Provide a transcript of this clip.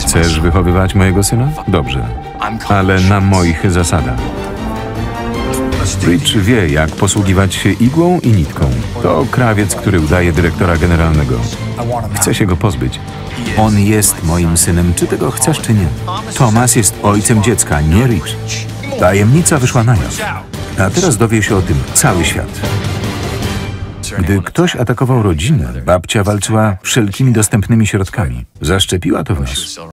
Chcesz wychowywać mojego syna? Dobrze, ale na moich zasadach. Rich wie, jak posługiwać się igłą i nitką. To krawiec, który udaje dyrektora generalnego. Chcę się go pozbyć. On jest moim synem, czy tego chcesz, czy nie. Thomas jest ojcem dziecka, nie Rich. Tajemnica wyszła na jaw. A teraz dowie się o tym cały świat. Gdy ktoś atakował rodzinę, babcia walczyła wszelkimi dostępnymi środkami. Zaszczepiła to w nas.